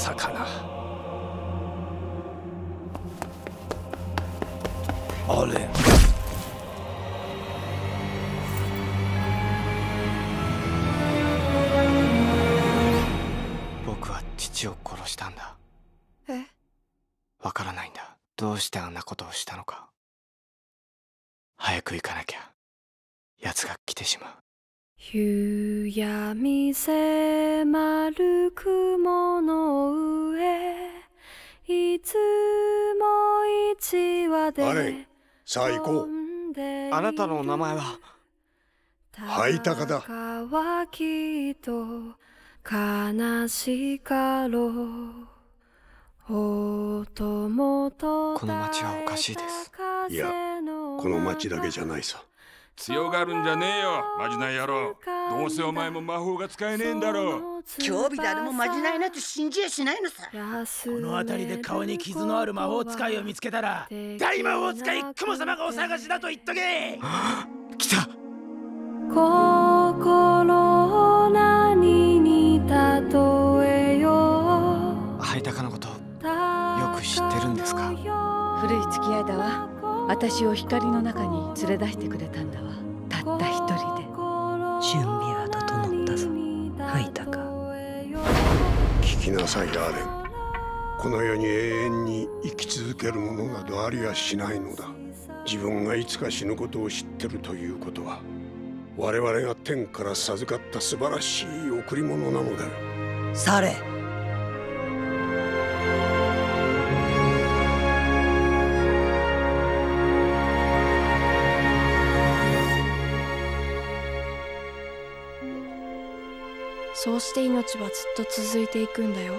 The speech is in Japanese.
さかな。あれ。僕は父を殺したんだ。え？わからないんだ。どうしてあんなことをしたのか。早く行かなきゃ。奴が来てしまう。夕闇迫る雲話であれさあ行こう。あなたのお名前は？ハイタカだ。はきっと悲しかろう。この町はおかしいです。いやこの町だけじゃないさ強がるんじゃねえよ。マジない野郎。どうせお前も魔法が使えねえんだろう。興味誰もまじないなと信じやしないのさ。この辺りで顔に傷のある魔法使いを見つけたら大魔法使い雲様がお探しだと言っとけ。来た。心を何に例えよう。ハイタカのことよく知ってるんですか？古い付き合いだわ私を光の中に連れ出してくれたんだわ。たった一人で。準備は整ったぞ。ハイタカ聞きなさいアーレン。この世に永遠に生き続けるものなどありはしないのだ。自分がいつか死ぬことを知ってるということは我々が天から授かった素晴らしい贈り物なのだよされそうして命はずっと続いていくんだよ。